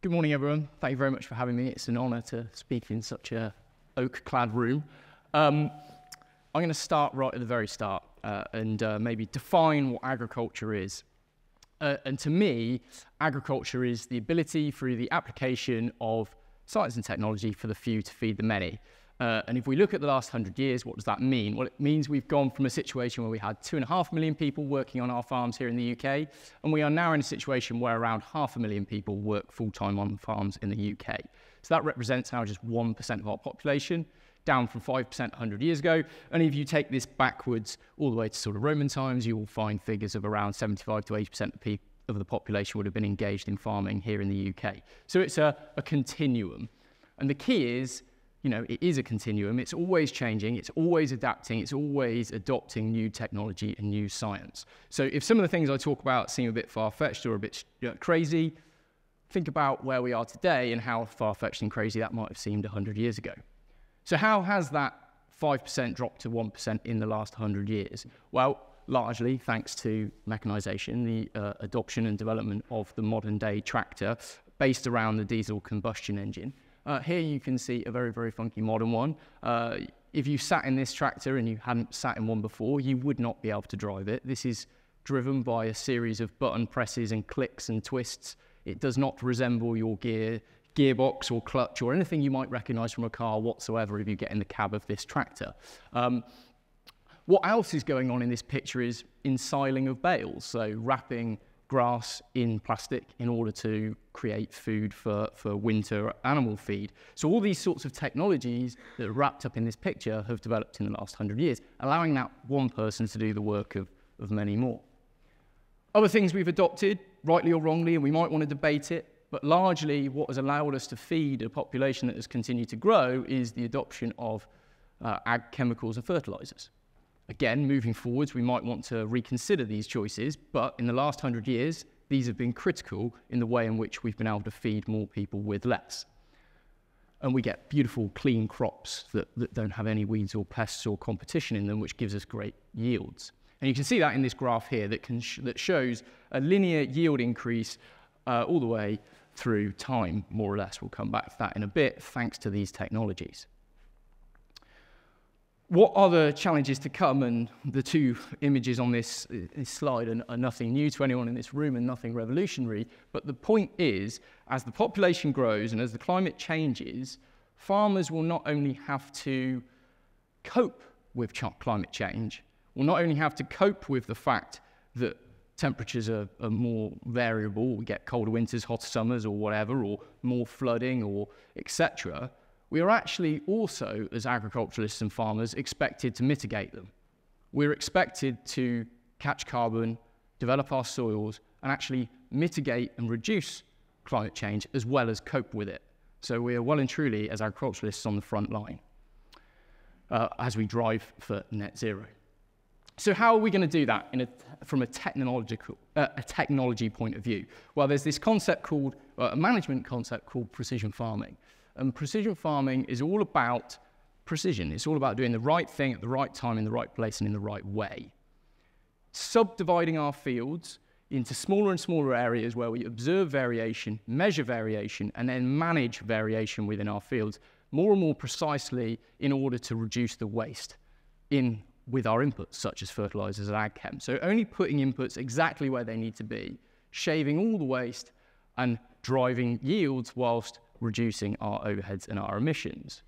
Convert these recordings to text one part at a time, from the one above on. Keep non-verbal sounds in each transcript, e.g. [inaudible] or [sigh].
Good morning, everyone. Thank you very much for having me. It's an honour to speak in such a oak-clad room. Um, I'm going to start right at the very start uh, and uh, maybe define what agriculture is. Uh, and to me, agriculture is the ability through the application of science and technology for the few to feed the many. Uh, and if we look at the last 100 years, what does that mean? Well, it means we've gone from a situation where we had two and a half million people working on our farms here in the UK, and we are now in a situation where around half a million people work full time on farms in the UK. So that represents now just 1% of our population, down from 5% 100 years ago. And if you take this backwards all the way to sort of Roman times, you will find figures of around 75 to 80% of people of the population would have been engaged in farming here in the UK. So it's a, a continuum. And the key is you know, it is a continuum. It's always changing. It's always adapting. It's always adopting new technology and new science. So if some of the things I talk about seem a bit far-fetched or a bit you know, crazy, think about where we are today and how far-fetched and crazy that might have seemed 100 years ago. So how has that 5% dropped to 1% in the last 100 years? Well, largely thanks to mechanization, the uh, adoption and development of the modern day tractor based around the diesel combustion engine. Uh, here you can see a very, very funky modern one. Uh, if you sat in this tractor and you hadn't sat in one before, you would not be able to drive it. This is driven by a series of button presses and clicks and twists. It does not resemble your gear, gearbox or clutch or anything you might recognize from a car whatsoever if you get in the cab of this tractor. Um, what else is going on in this picture is ensiling of bales, so wrapping grass in plastic in order to create food for, for winter animal feed. So all these sorts of technologies that are wrapped up in this picture have developed in the last hundred years, allowing that one person to do the work of, of many more. Other things we've adopted, rightly or wrongly, and we might want to debate it, but largely what has allowed us to feed a population that has continued to grow is the adoption of uh, ag chemicals and fertilizers. Again, moving forwards, we might want to reconsider these choices, but in the last hundred years, these have been critical in the way in which we've been able to feed more people with less. And we get beautiful, clean crops that, that don't have any weeds or pests or competition in them, which gives us great yields. And you can see that in this graph here that, can sh that shows a linear yield increase uh, all the way through time, more or less. We'll come back to that in a bit, thanks to these technologies what are the challenges to come? And the two images on this, this slide are, are, nothing new to anyone in this room and nothing revolutionary. But the point is, as the population grows and as the climate changes, farmers will not only have to cope with climate change, will not only have to cope with the fact that temperatures are, are more variable, we get colder winters, hotter summers, or whatever, or more flooding, or etc we are actually also, as agriculturalists and farmers, expected to mitigate them. We're expected to catch carbon, develop our soils, and actually mitigate and reduce climate change as well as cope with it. So we are well and truly, as agriculturalists, on the front line uh, as we drive for net zero. So how are we going to do that a, from a technological, uh, a technology point of view? Well, there's this concept called, uh, a management concept called precision farming. And precision farming is all about precision. It's all about doing the right thing at the right time, in the right place, and in the right way. Subdividing our fields into smaller and smaller areas where we observe variation, measure variation, and then manage variation within our fields more and more precisely in order to reduce the waste in with our inputs, such as fertilizers and ag chem. So only putting inputs exactly where they need to be, shaving all the waste, and driving yields whilst reducing our overheads and our emissions.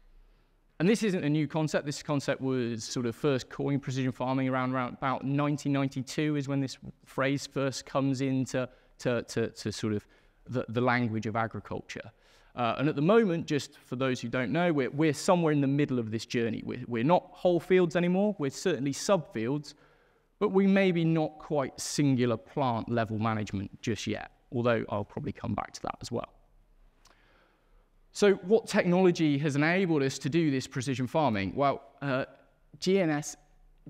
And this isn't a new concept. This concept was sort of first coined precision farming around, around about 1992 is when this phrase first comes into to, to, to sort of the, the language of agriculture. Uh, and at the moment, just for those who don't know, we're, we're somewhere in the middle of this journey. We're, we're not whole fields anymore. We're certainly subfields, but we may be not quite singular plant level management just yet, although I'll probably come back to that as well. So what technology has enabled us to do this precision farming? Well, uh, GNS,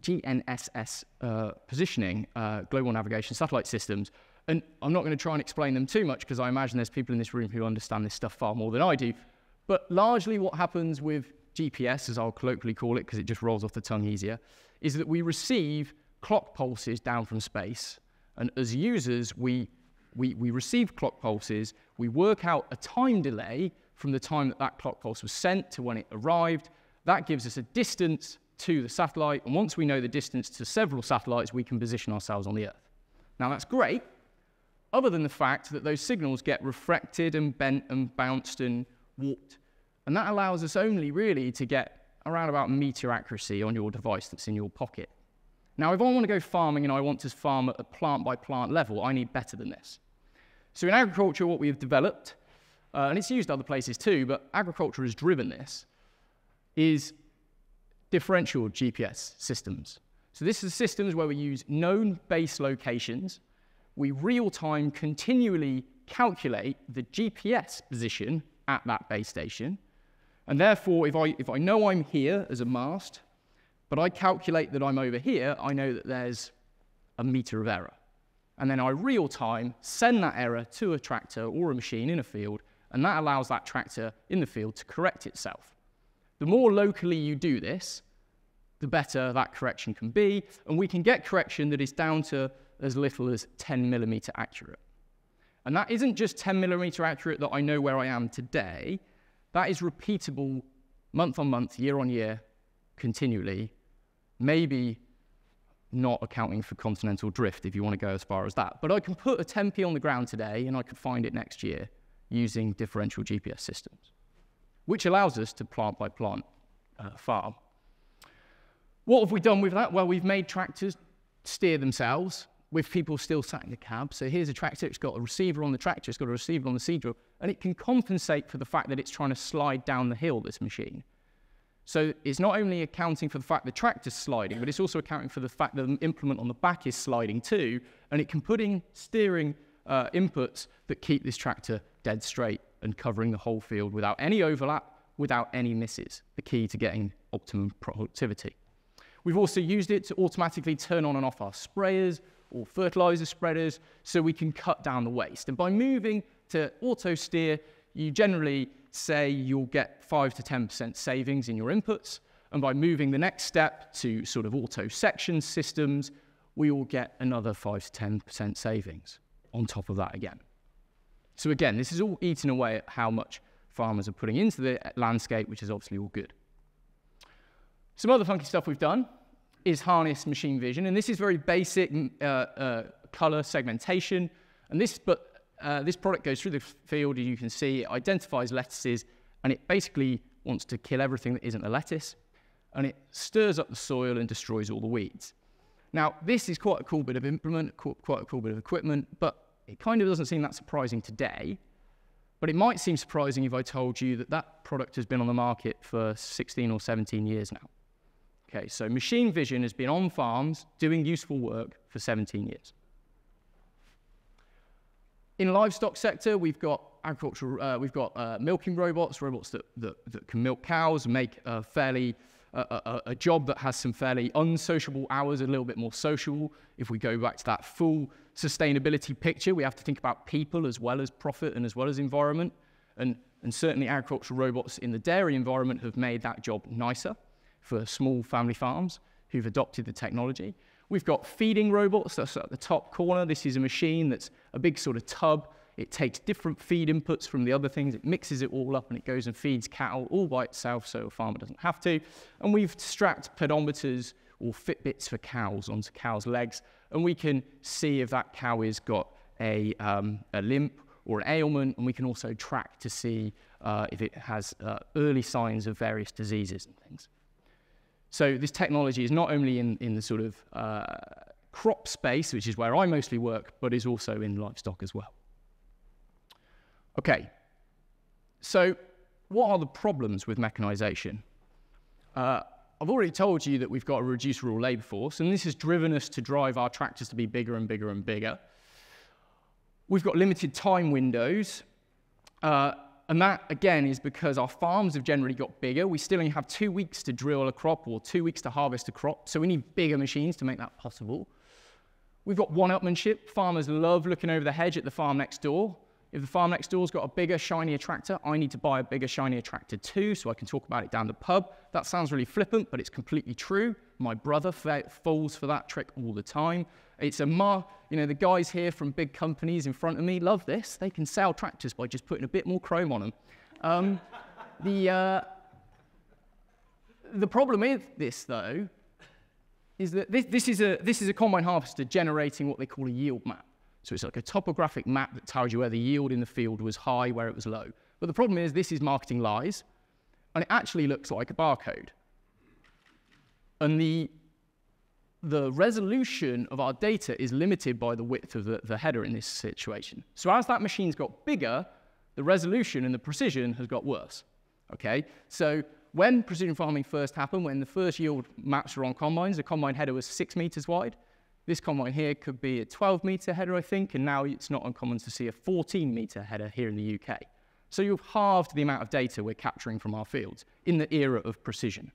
GNSS uh, positioning, uh, global navigation satellite systems, and I'm not going to try and explain them too much because I imagine there's people in this room who understand this stuff far more than I do. But largely what happens with GPS, as I'll colloquially call it because it just rolls off the tongue easier, is that we receive clock pulses down from space, and as users, we we, we receive clock pulses, we work out a time delay from the time that that clock pulse was sent to when it arrived. That gives us a distance to the satellite, and once we know the distance to several satellites, we can position ourselves on the Earth. Now that's great, other than the fact that those signals get refracted and bent and bounced and warped. And that allows us only really to get around about meter accuracy on your device that's in your pocket. Now, if I want to go farming and I want to farm at a plant by plant level, I need better than this. So in agriculture, what we have developed, uh, and it's used other places too, but agriculture has driven this, is differential GPS systems. So this is systems where we use known base locations we real time continually calculate the GPS position at that base station. And therefore, if I, if I know I'm here as a mast, but I calculate that I'm over here, I know that there's a meter of error. And then I real time send that error to a tractor or a machine in a field, and that allows that tractor in the field to correct itself. The more locally you do this, the better that correction can be, and we can get correction that is down to as little as 10 millimeter accurate. And that isn't just 10 millimeter accurate that I know where I am today, that is repeatable month on month, year on year, continually, maybe not accounting for continental drift if you want to go as far as that. But I can put a 10p on the ground today and I can find it next year using differential GPS systems, which allows us to plant by plant uh, farm. What have we done with that? Well, we've made tractors steer themselves with people still sat in the cab. So here's a tractor, it's got a receiver on the tractor, it's got a receiver on the seed drill, and it can compensate for the fact that it's trying to slide down the hill, this machine. So it's not only accounting for the fact the tractor's sliding, but it's also accounting for the fact that the implement on the back is sliding too, and it can put in steering uh, inputs that keep this tractor dead straight and covering the whole field without any overlap, without any misses, the key to getting optimum productivity. We've also used it to automatically turn on and off our sprayers, or fertilizer spreaders so we can cut down the waste. And by moving to auto steer, you generally say you'll get 5 to 10% savings in your inputs. And by moving the next step to sort of auto section systems, we will get another 5 to 10% savings on top of that again. So again, this is all eating away at how much farmers are putting into the landscape, which is obviously all good. Some other funky stuff we've done is harness machine vision. And this is very basic mm, uh, uh, color segmentation. And this, but, uh, this product goes through the field, as you can see, it identifies lettuces, and it basically wants to kill everything that isn't a lettuce. And it stirs up the soil and destroys all the weeds. Now, this is quite a cool bit of implement, quite a cool bit of equipment, but it kind of doesn't seem that surprising today. But it might seem surprising if I told you that that product has been on the market for 16 or 17 years now. Okay, so machine vision has been on farms doing useful work for 17 years. In livestock sector, we've got agricultural, uh, we've got uh, milking robots, robots that, that, that, can milk cows, make a fairly a, a, job that has some fairly unsociable hours, a little bit more social. If we go back to that full sustainability picture, we have to think about people as well as profit and as well as environment. And, and certainly agricultural robots in the dairy environment have made that job nicer for small family farms who've adopted the technology. We've got feeding robots, that's at the top corner. This is a machine that's a big sort of tub. It takes different feed inputs from the other things, it mixes it all up, and it goes and feeds cattle all by itself so a farmer doesn't have to. And we've strapped pedometers or Fitbits for cows onto cows' legs, and we can see if that cow has got a, um, a limp or an ailment, and we can also track to see uh, if it has uh, early signs of various diseases and things. So this technology is not only in, in the sort of uh, crop space, which is where I mostly work, but is also in livestock as well. Okay, so what are the problems with mechanization? Uh, I've already told you that we've got a reduced rural labour force, and this has driven us to drive our tractors to be bigger and bigger and bigger. We've got limited time windows. Uh, and that, again, is because our farms have generally got bigger. We still only have two weeks to drill a crop or two weeks to harvest a crop, so we need bigger machines to make that possible. We've got one-upmanship. Farmers love looking over the hedge at the farm next door. If the farm next door's got a bigger, shinier tractor, I need to buy a bigger, shinier tractor too, so I can talk about it down the pub. That sounds really flippant, but it's completely true. My brother fa- falls for that trick all the time. It's a mar, you know, the guys here from big companies in front of me love this. They can sell tractors by just putting a bit more chrome on them. Um, the, uh, the problem with this, though, is that this, this, is a, this is a combine harvester generating what they call a yield map. So it's like a topographic map that tells you where the yield in the field was high, where it was low. But the problem is this is marketing lies, and it actually looks like a barcode. And the, the resolution of our data is limited by the width of the, the header in this situation. So as that machine's got bigger, the resolution and the precision has got worse. Okay, so when precision farming first happened, when the first yield maps were on combines, the combine header was six meters wide. This combine here could be a 12 meter header, I think, and now it's not uncommon to see a 14 meter header here in the UK. So you've halved the amount of data we're capturing from our fields in the era of precision.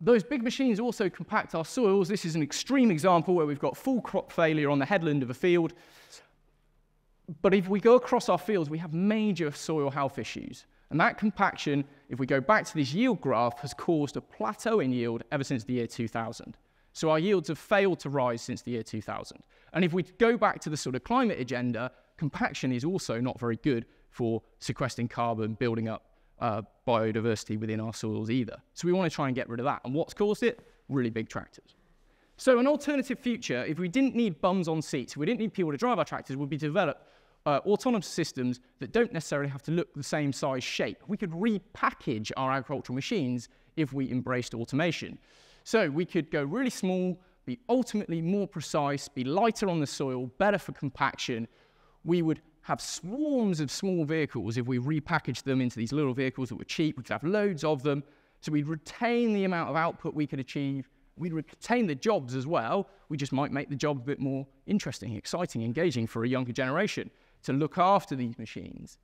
Those big machines also compact our soils. This is an extreme example where we've got full crop failure on the headland of a field. But if we go across our fields, we have major soil health issues. And that compaction, if we go back to this yield graph, has caused a plateau in yield ever since the year 2000. So our yields have failed to rise since the year 2000. And if we go back to the sort of climate agenda, compaction is also not very good for sequestering carbon, building up uh, biodiversity within our soils either. So we want to try and get rid of that. And what's caused it? Really big tractors. So an alternative future, if we didn't need bums on seats, if we didn't need people to drive our tractors, would be to develop uh, autonomous systems that don't necessarily have to look the same size shape. We could repackage our agricultural machines if we embraced automation. So we could go really small, be ultimately more precise, be lighter on the soil, better for compaction. We would have swarms of small vehicles if we repackaged them into these little vehicles that were cheap. We could have loads of them. So we'd retain the amount of output we could achieve. We'd retain the jobs as well. We just might make the job a bit more interesting, exciting, engaging for a younger generation to look after these machines.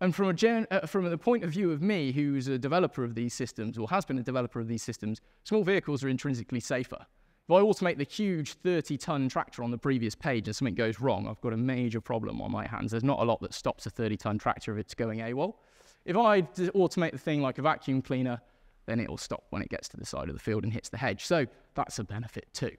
And from, a gen- uh, from the point of view of me, who's a developer of these systems, or has been a developer of these systems, small vehicles are intrinsically safer. If I automate the huge 30 ton tractor on the previous page and something goes wrong, I've got a major problem on my hands. There's not a lot that stops a 30 ton tractor if it's going AWOL. If I automate the thing like a vacuum cleaner, then it'll stop when it gets to the side of the field and hits the hedge. So that's a benefit too.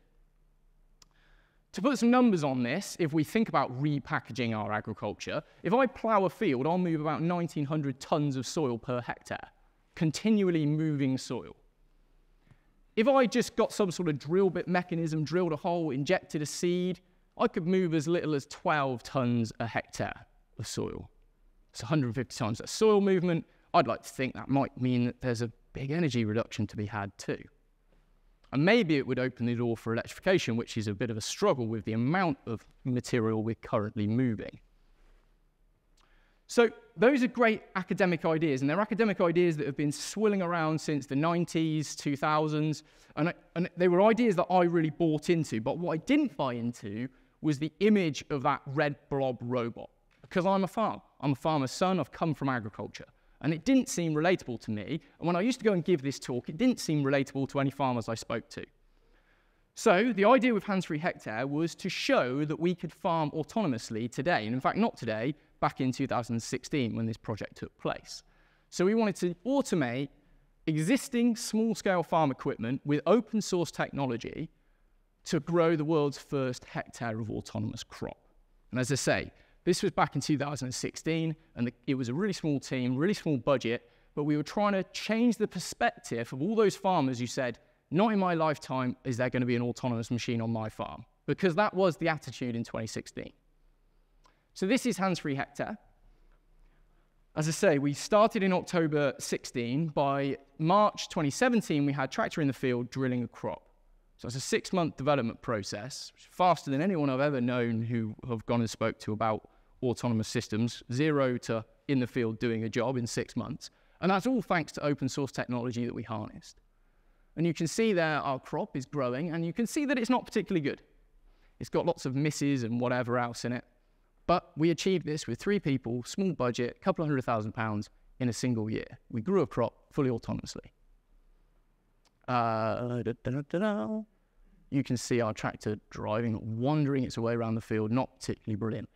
To put some numbers on this, if we think about repackaging our agriculture, if I plough a field, I'll move about 1,900 tons of soil per hectare, continually moving soil. If I just got some sort of drill bit mechanism, drilled a hole, injected a seed, I could move as little as 12 tons a hectare of soil. It's 150 times that soil movement. I'd like to think that might mean that there's a big energy reduction to be had too. And maybe it would open the door for electrification, which is a bit of a struggle with the amount of material we're currently moving. So those are great academic ideas, and they're academic ideas that have been swilling around since the 90s, 2000s, and, and they were ideas that I really bought into. But what I didn't buy into was the image of that red blob robot, because I'm a farmer. I'm a farmer's son. I've come from agriculture. And it didn't seem relatable to me. And when I used to go and give this talk, it didn't seem relatable to any farmers I spoke to. So the idea with Hands Free Hectare was to show that we could farm autonomously today. And in fact, not today, back in 2016 when this project took place. So we wanted to automate existing small-scale farm equipment with open source technology to grow the world's first hectare of autonomous crop. And as I say, this was back in 2016, and the, it was a really small team, really small budget, but we were trying to change the perspective of all those farmers who said, not in my lifetime is there going to be an autonomous machine on my farm, because that was the attitude in 2016. So this is Hands-Free Hectare. As I say, we started in October 16. By March 2017, we had tractor in the field drilling a crop. So it's a six-month development process, faster than anyone I've ever known who have gone and spoke to about autonomous systems, zero to in the field doing a job in six months. And that's all thanks to open source technology that we harnessed. And you can see there our crop is growing, and you can see that it's not particularly good. It's got lots of misses and whatever else in it. But we achieved this with three people, small budget, couple of hundred thousand pounds in a single year. We grew a crop fully autonomously. Uh, da, da, da, you can see our tractor driving, wandering its way around the field, not particularly brilliant.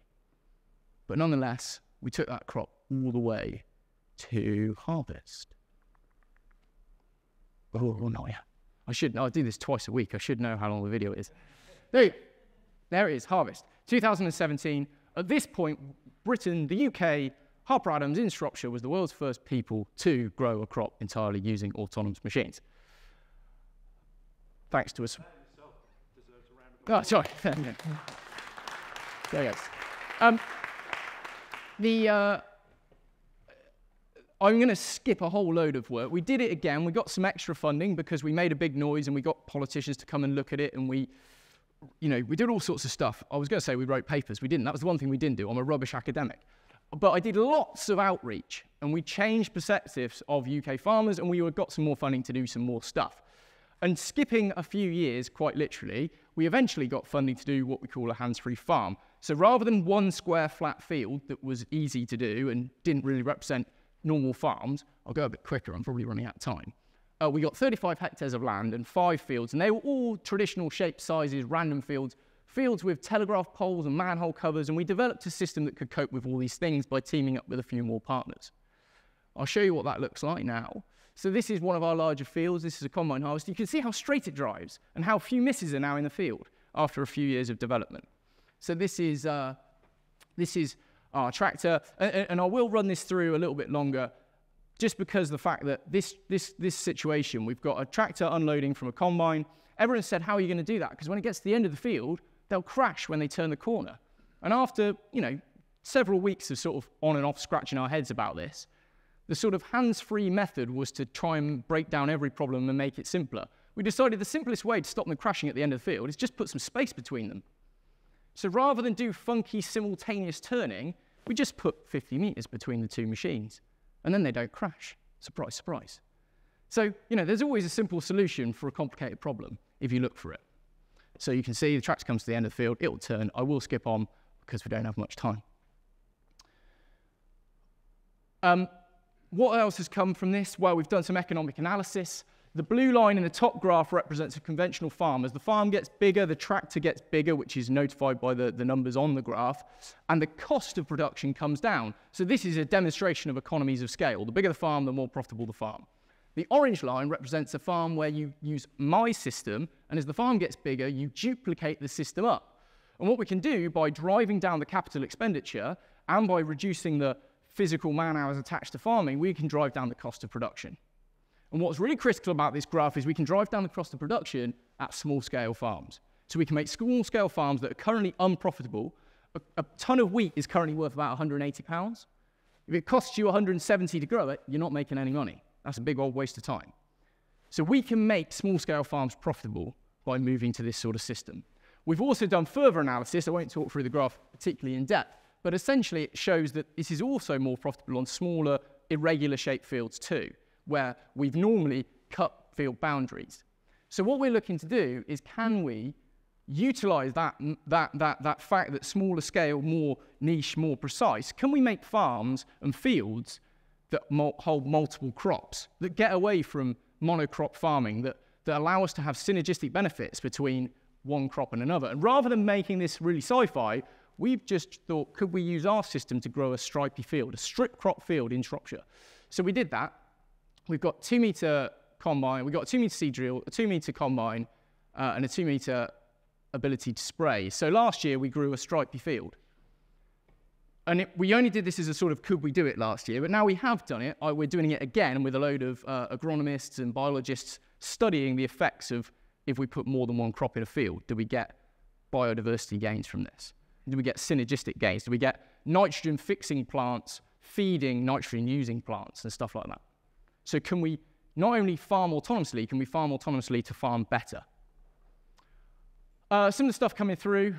But nonetheless, we took that crop all the way to harvest. Oh, oh no, yeah. I should know. I do this twice a week. I should know how long the video is. There, there it is, harvest. 2017. At this point, Britain, the UK, Harper Adams in Shropshire was the world's first people to grow a crop entirely using autonomous machines. Thanks to us. Oh, sorry. [laughs] there goes. Um, the, uh, I'm going to skip a whole load of work. We did it again. We got some extra funding because we made a big noise and we got politicians to come and look at it and we, you know, we did all sorts of stuff. I was going to say we wrote papers. We didn't. That was the one thing we didn't do. I'm a rubbish academic. But I did lots of outreach and we changed perspectives of UK farmers and we got some more funding to do some more stuff. And skipping a few years, quite literally, we eventually got funding to do what we call a hands-free farm. So rather than one square flat field that was easy to do and didn't really represent normal farms, I'll go a bit quicker, I'm probably running out of time. Uh, we got 35 hectares of land and five fields, and they were all traditional shape sizes, random fields, fields with telegraph poles and manhole covers, and we developed a system that could cope with all these things by teaming up with a few more partners. I'll show you what that looks like now. So this is one of our larger fields. This is a combine harvest. You can see how straight it drives and how few misses are now in the field after a few years of development. So this is, uh, this is our tractor, and, and I will run this through a little bit longer just because the fact that this, this, this situation, we've got a tractor unloading from a combine. Everyone said, how are you going to do that? Because when it gets to the end of the field, they'll crash when they turn the corner. And after, you know, several weeks of sort of on and off scratching our heads about this, the sort of hands-free method was to try and break down every problem and make it simpler. We decided the simplest way to stop them crashing at the end of the field is just put some space between them. So rather than do funky simultaneous turning, we just put 50 meters between the two machines, and then they don't crash. Surprise, surprise. So, you know, there's always a simple solution for a complicated problem if you look for it. So you can see the tractor comes to the end of the field, it'll turn. I will skip on because we don't have much time. Um, what else has come from this? Well, we've done some economic analysis. The blue line in the top graph represents a conventional farm. As the farm gets bigger, the tractor gets bigger, which is notified by the, the numbers on the graph, and the cost of production comes down. So this is a demonstration of economies of scale. The bigger the farm, the more profitable the farm. The orange line represents a farm where you use my system, and as the farm gets bigger, you duplicate the system up. And what we can do by driving down the capital expenditure and by reducing the physical man hours attached to farming, we can drive down the cost of production. And what's really critical about this graph is we can drive down the cost of production at small scale farms. So we can make small scale farms that are currently unprofitable. A, a ton of wheat is currently worth about 180 pounds. If it costs you 170 to grow it, you're not making any money. That's a big old waste of time. So we can make small scale farms profitable by moving to this sort of system. We've also done further analysis. I won't talk through the graph particularly in depth, but essentially it shows that this is also more profitable on smaller, irregular shaped fields too, where we've normally cut field boundaries. So what we're looking to do is can we utilize that, that, that, that fact that smaller scale, more niche, more precise, can we make farms and fields that hold multiple crops, that get away from monocrop farming, that, that allow us to have synergistic benefits between one crop and another. And rather than making this really sci-fi, we've just thought, could we use our system to grow a stripy field, a strip crop field in Shropshire? So we did that. We've got two meter combine, we've got a two meter seed drill, a two meter combine, uh, and a two meter ability to spray. So last year we grew a stripy field. And it, we only did this as a sort of could we do it last year, but now we have done it. we're doing it again with a load of uh, agronomists and biologists studying the effects of if we put more than one crop in a field. Do we get biodiversity gains from this? Do we get synergistic gains? Do we get nitrogen fixing plants feeding nitrogen using plants and stuff like that? So, can we not only farm autonomously, can we farm autonomously to farm better? Uh, some of the stuff coming through,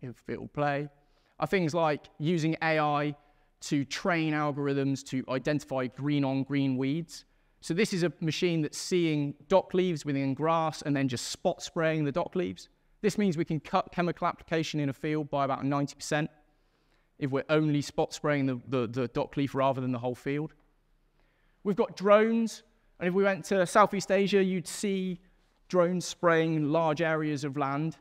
if it will play, are things like using AI to train algorithms to identify green on green weeds. So, this is a machine that's seeing dock leaves within grass and then just spot spraying the dock leaves. This means we can cut chemical application in a field by about 90% if we're only spot spraying the, the, the dock leaf rather than the whole field. We've got drones, and if we went to Southeast Asia, you'd see drones spraying large areas of land.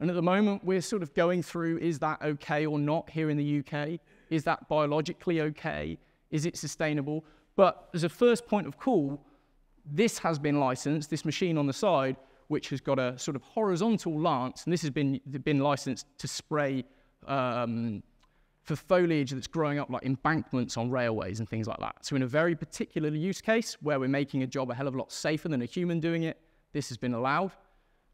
And at the moment, we're sort of going through is that okay or not here in the UK? Is that biologically okay? Is it sustainable? But as a first point of call, This has been licensed, this machine on the side, which has got a sort of horizontal lance, and this has been, been licensed to spray um, for foliage that's growing up like embankments on railways and things like that. So in a very particular use case where we're making a job a hell of a lot safer than a human doing it, this has been allowed.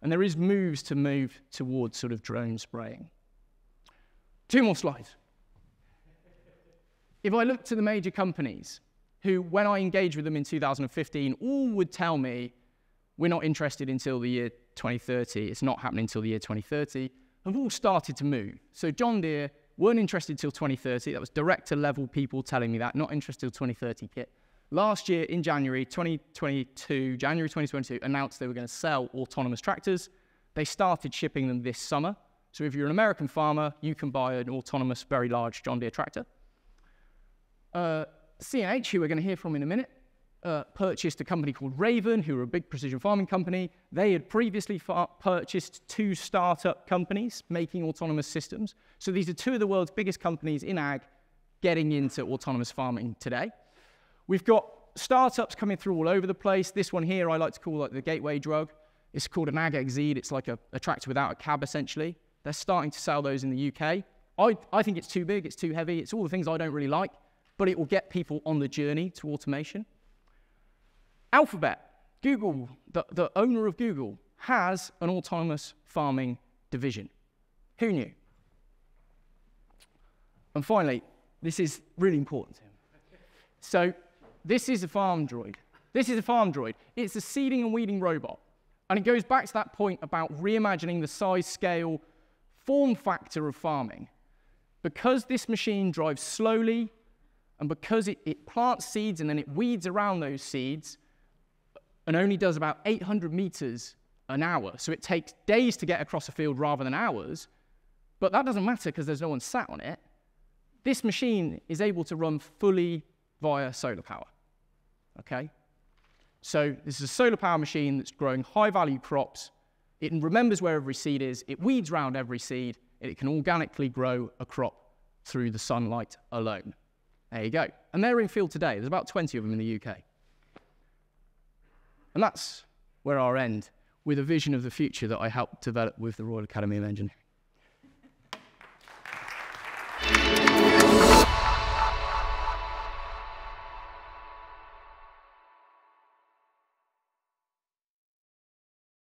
And there is moves to move towards sort of drone spraying. Two more slides. If I look to the major companies who, when I engaged with them in 2015, all would tell me, we're not interested until the year 2030, it's not happening until the year 2030, have all started to move. So John Deere weren't interested till 2030. That was director level people telling me that, not interested till 2030 kit. Last year in January 2022, January 2022, announced they were going to sell autonomous tractors. They started shipping them this summer. So if you're an American farmer, you can buy an autonomous, very large John Deere tractor. Uh, CNH, who we're going to hear from in a minute, uh, purchased a company called Raven, who are a big precision farming company. They had previously purchased two startup companies making autonomous systems. So these are two of the world's biggest companies in ag getting into autonomous farming today. We've got startups coming through all over the place. This one here I like to call like the gateway drug. It's called an AgXeed. It's like a, a tractor without a cab, essentially. They're starting to sell those in the UK. I, I think it's too big, it's too heavy, it's all the things I don't really like, but it will get people on the journey to automation. Alphabet, Google, the, the owner of Google, has an autonomous farming division. Who knew? And finally, this is really important to him. So, this is a FarmDroid. This is a FarmDroid. It's a seeding and weeding robot. And it goes back to that point about reimagining the size, scale, form factor of farming. Because this machine drives slowly, and because it, it plants seeds and then it weeds around those seeds, and only does about 800 meters an hour. So it takes days to get across a field rather than hours. But that doesn't matter because there's no one sat on it. This machine is able to run fully via solar power. Okay? So this is a solar power machine that's growing high value crops. It remembers where every seed is, it weeds around every seed, and it can organically grow a crop through the sunlight alone. There you go. And they're in field today. There's about 20 of them in the UK. And that's where I'll end with a vision of the future that I helped develop with the Royal Academy of Engineering.